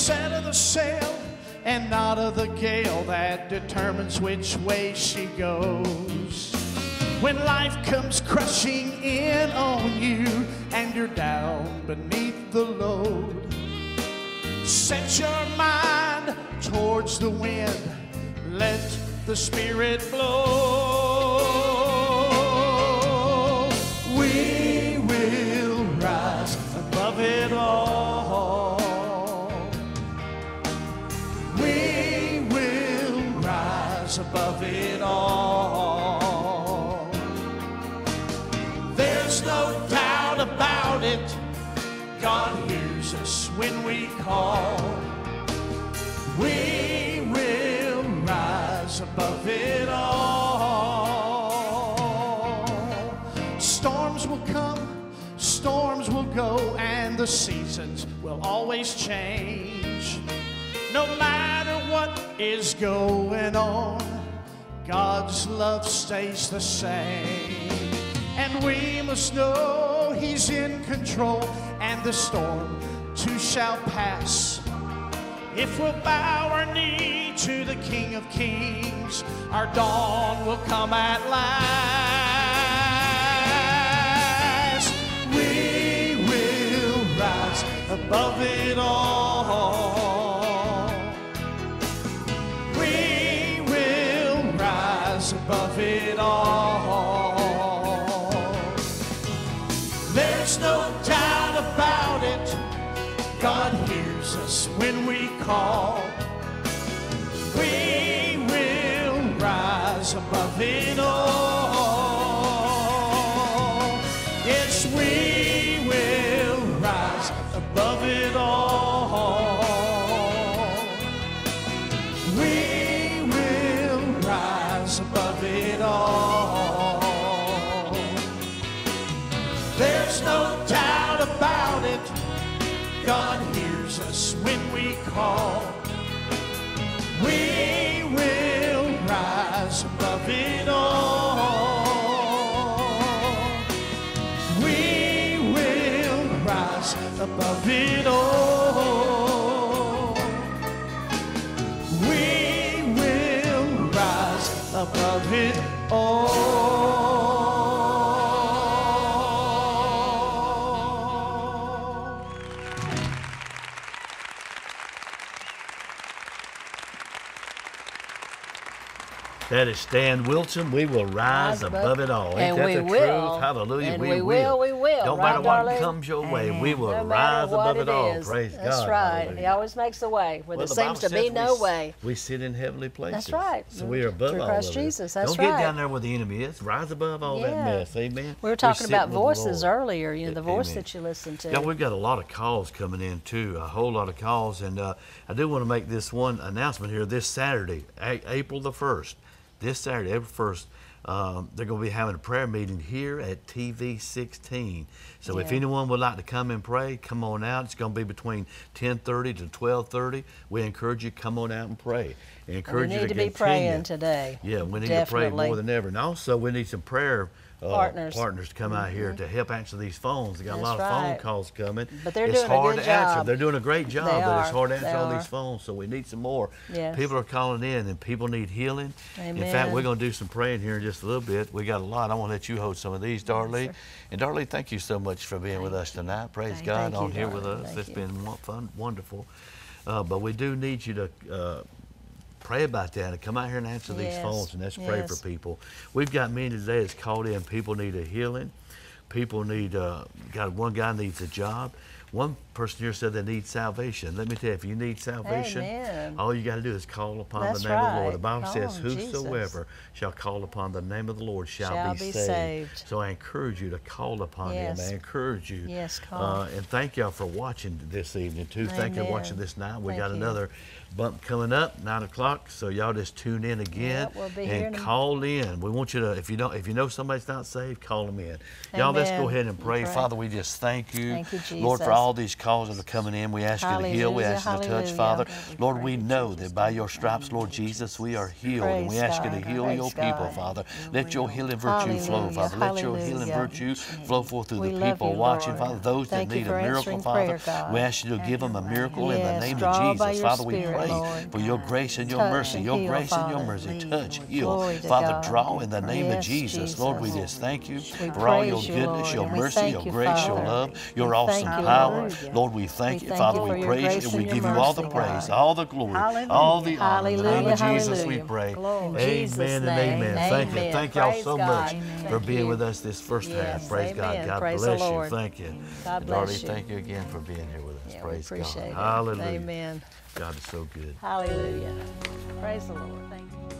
set of the sail and not of the gale that determines which way she goes. When life comes crushing in on you and you're down beneath the load. Set your mind towards the wind. Let the Spirit blow. Above it all. There's no doubt about it. God hears us when we call. We will rise above it all. Storms will come, storms will go, and the seasons will always change. No matter what is going on, God's love stays the same. And we must know He's in control, and the storm too shall pass. If we'll bow our knee to the King of Kings, our dawn will come at last. We will rise above it all. Above it all. There's no doubt about it. God hears us when we call. We will rise above it call. We will rise above it all. We will rise above it all. We will rise above it all. That is Stan Wilson. We will rise Rise above- above it all. Ain't and that we the will. truth? Hallelujah. And we, we will, we will. Don't Right, matter what darling? comes your way, we will no rise above it, all. is. Praise That's God. That's right. He always makes a way where Well, there the seems to be says we no way. We sit in heavenly places. That's right. So we are above Through all Christ of it. Jesus, that's Don't get down there where the enemy is. Rise above all that mess. Amen. We were talking sit about voices earlier, you know, the voice that you listen to. Yeah, we've got a lot of calls coming in too, a whole lot of calls, and uh, I do want to make this one announcement here. This Saturday, April the first, this Saturday, April first, um, they're going to be having a prayer meeting here at TV 16. So if anyone would like to come and pray, come on out. It's going to be between 10:30 to 12:30. We encourage you to come on out and pray. we Encourage you need to be continue. praying today. Yeah, we need Definitely. to pray more than ever. And also, we need some prayer uh, Partners. partners to come out here to help answer these phones. They got a lot That's of phone calls coming. But they're it's doing a hard good to answer. They're doing a great job, They but it's hard to answer They all are. these phones, so we need some more. Yes. People are calling in, and people need healing. Amen. In fact, we're going to do some praying here in just a little bit. We got a lot. I want to let you hold some of these, Darlene. and Darlene, thank you so much for being with us tonight. Praise Thank God you, on here with us. Thank It's you. been fun, wonderful. Uh, but we do need you to uh, pray about that and come out here and answer these phones and let's pray for people. We've got many today that's called in. People need a healing. People need, uh, got one guy needs a job. One person here said they need salvation. Let me tell you, if you need salvation, Amen. all you got to do is call upon That's the name of the Lord. The Bible Call says, on Jesus. "Whosoever shall call upon the name of the Lord shall, Shall be, be saved. saved. So I encourage you to call upon Yes. Him. I encourage you. Yes, call. Uh, and thank y'all for watching this evening too. Thank you for watching this night. We Thank got you. another bump coming up, nine o'clock. So y'all just tune in again Yep, we'll be and call in. We want you to, if you don't, if you know somebody's not saved, call them in. Y'all, let's go ahead and pray. Pray. Father, we just thank you, Thank you, Lord, for all these calls that are coming in. We ask you to heal. We Hallelujah, ask you to touch. Father. God, Lord, we know that by your stripes, Lord Jesus, we are healed, and we Praise ask you to heal Praise your people, God. Father. Let your healing virtue flow, Father. Let your healing virtue flow forth through We the people you, watching. Father. Those Thank that need a miracle, Father. prayer, We ask you to give them a miracle in the name of Jesus. Father, we pray Lord. for your grace and your Touch mercy. and Your heal, grace and your Father. mercy. Touch, heal. Glory Father, draw in the name of Jesus. Lord, we just thank you We for all your praise you, goodness, your mercy, your you, grace, your love, your We awesome power. Lord. Lord, we thank We you. thank Father, you we praise you and we give you all the praise, God. all the glory, Hallelujah. all the honor. In the name of Jesus, we pray. In Amen and name, amen. Thank you. amen. Thank y'all so God. much Amen. for being with us this first half. Praise God. amen. God Praise bless you. Thank you. God bless you. thank you again for being here with us. Yeah, Praise God. it. Hallelujah. Amen. God is so good. Hallelujah. Praise the Lord. Thank you.